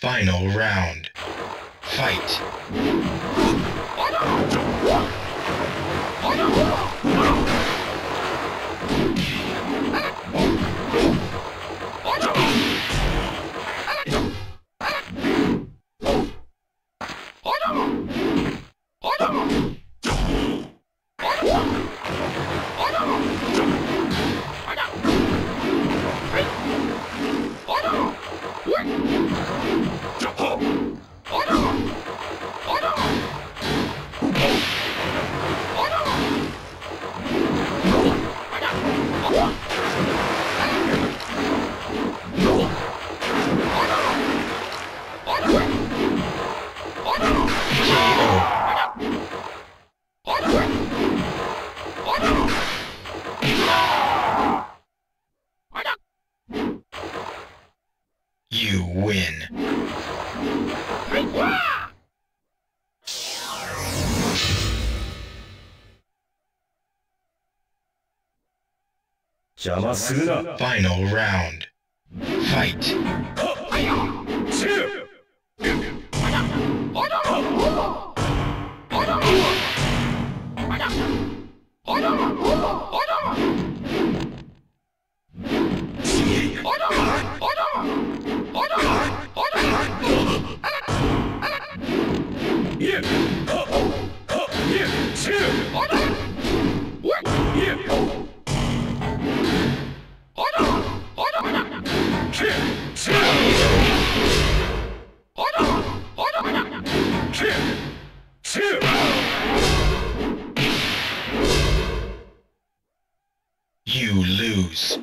Final round. Fight. Final round. Fight. You lose.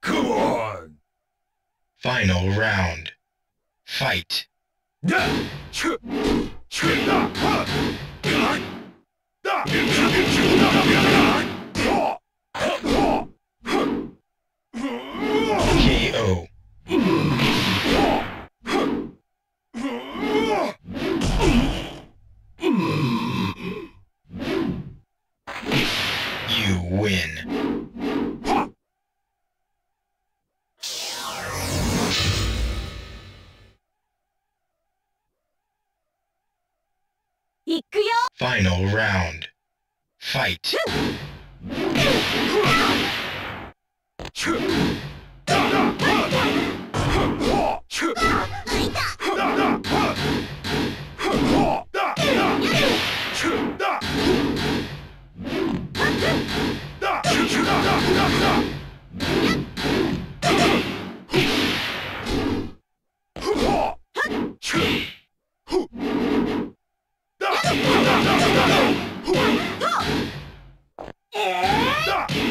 Come on! Final round. Fight. Final round. Fight. KO.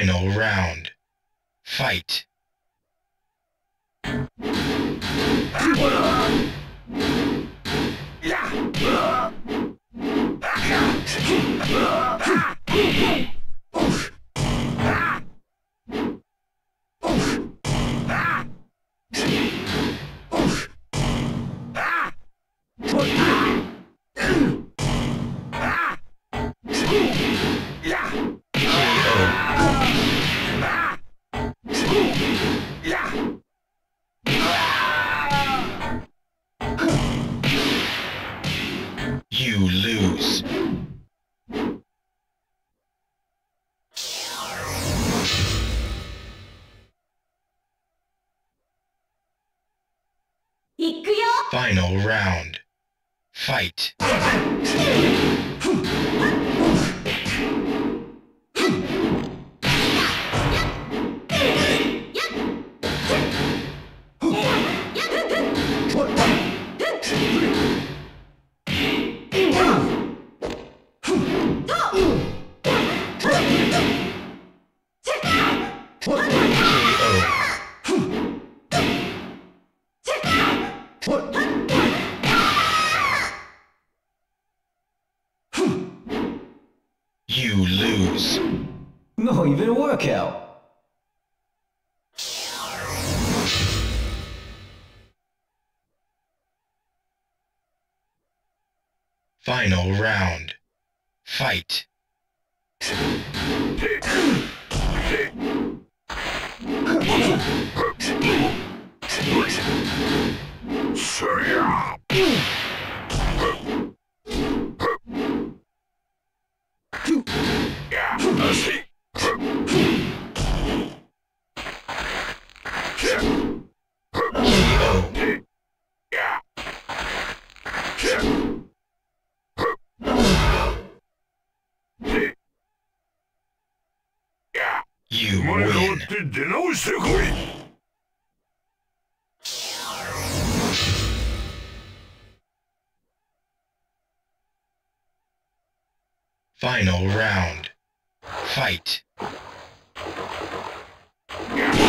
Final round. Fight. Final round. Fight. Final round. Fight. れ変わっ win. て出直してこい Final round. Fight. KO.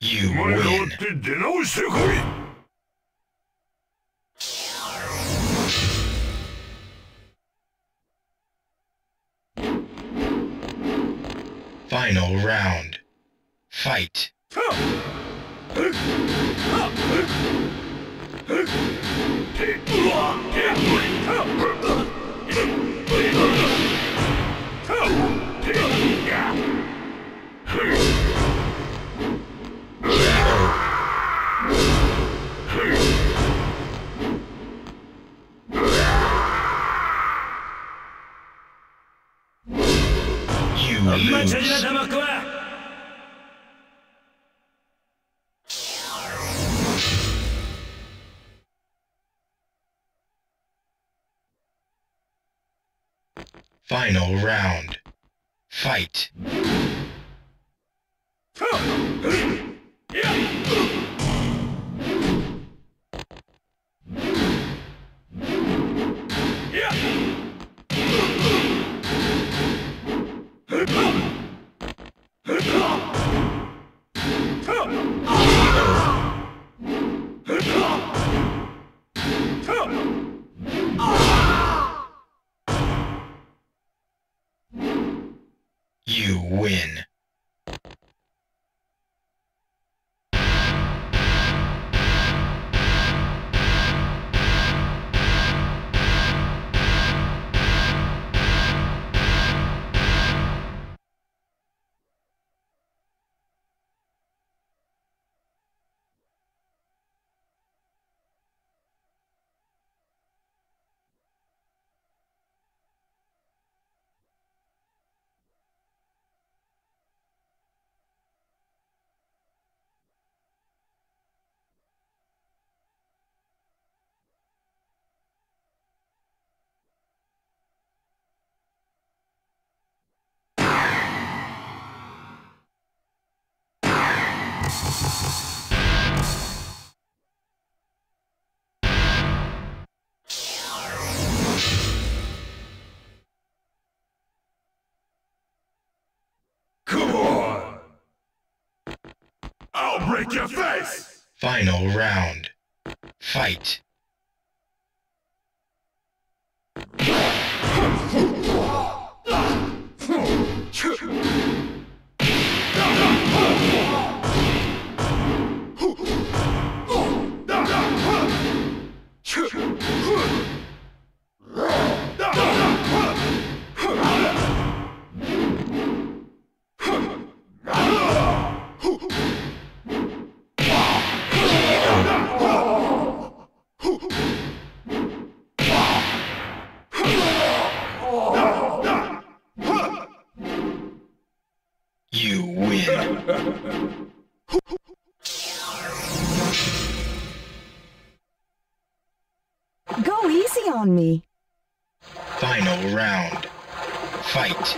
You win. Final round. Fight. お前ちゃんじゃ黙っこは Final round. Fight. Come on! I'll break your face! Final round. Fight. Easy on me. Final round. Fight.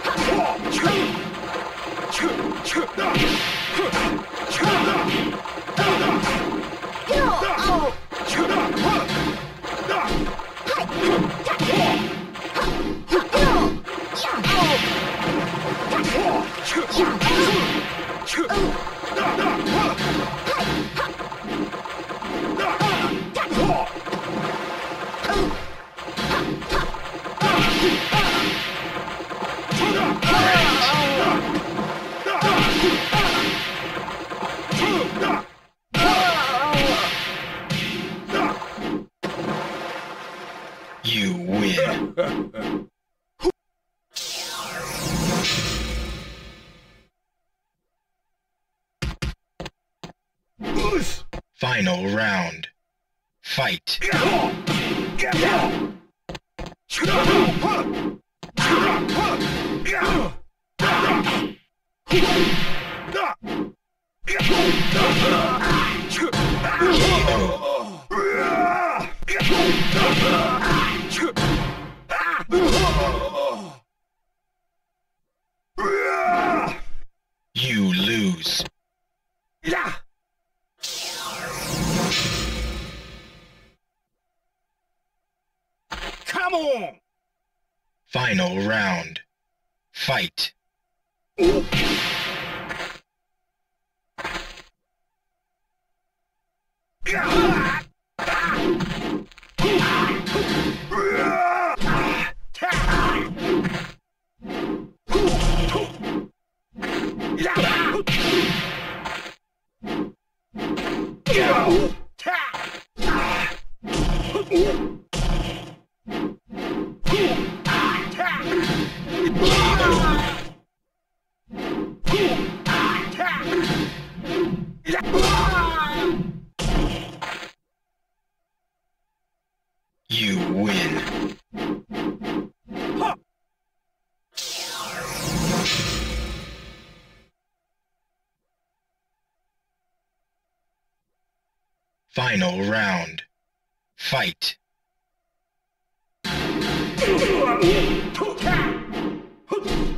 You win. Final round. Fight. You lose. Come on! Final round. Fight. You win. Final round. Fight. You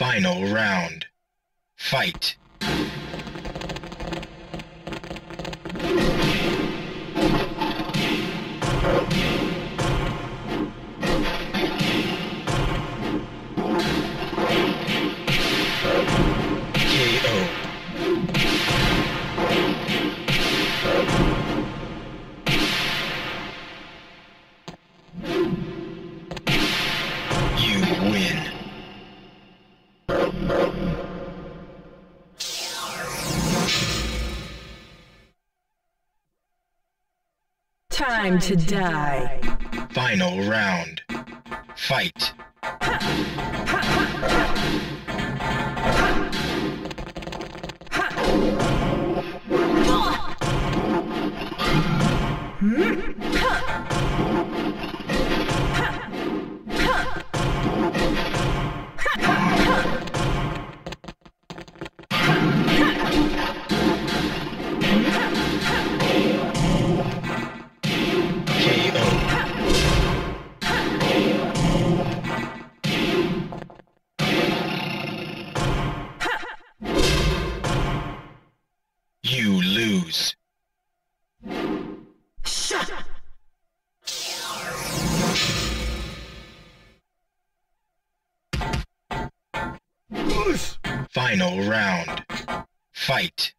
Final round. Fight. Time to die. Final round. Fight. KO. Final round. Fight.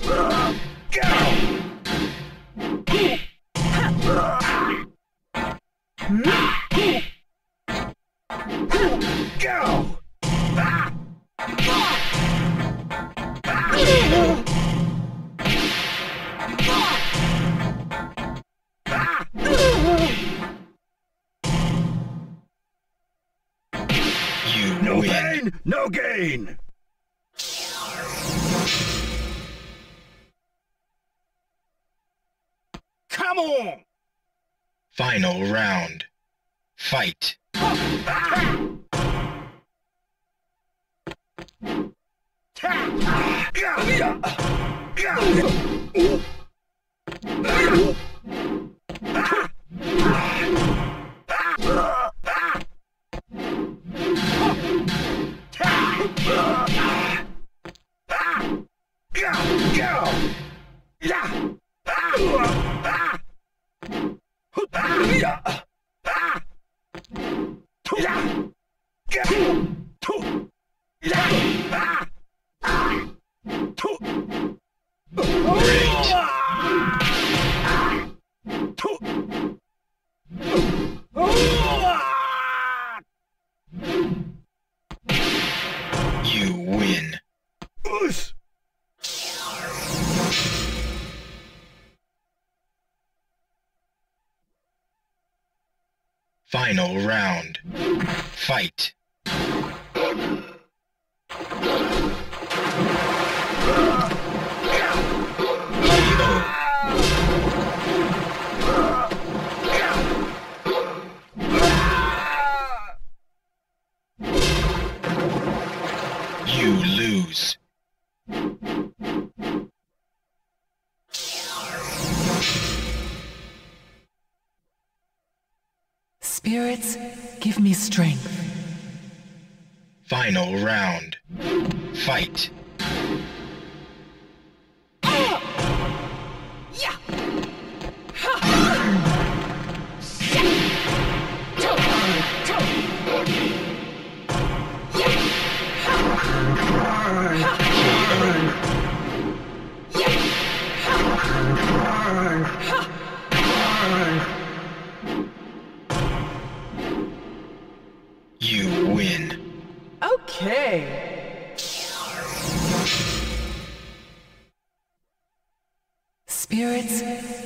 Go! You No win. pain, no gain! Final round. Fight. You win. Push! Final round. Fight. Spirits, give me strength. Final round. Fight.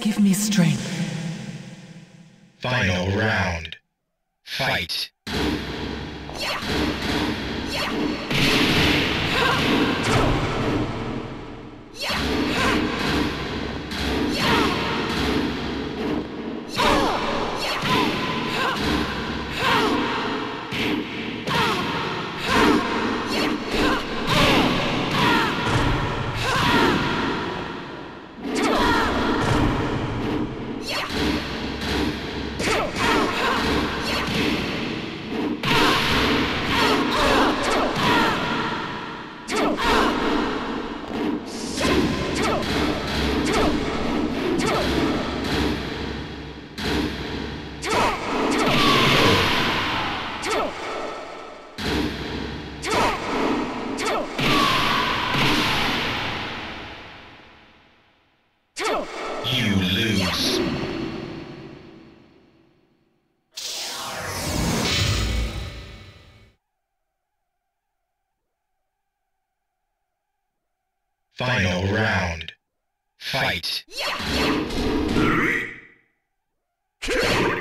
Give me strength. Final round. Fight. Final round. Fight. KO.